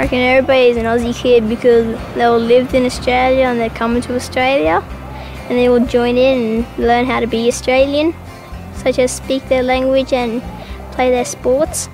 I reckon everybody is an Aussie kid because they all lived in Australia and they're coming to Australia and they will join in and learn how to be Australian, such as speak their language and play their sports.